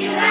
you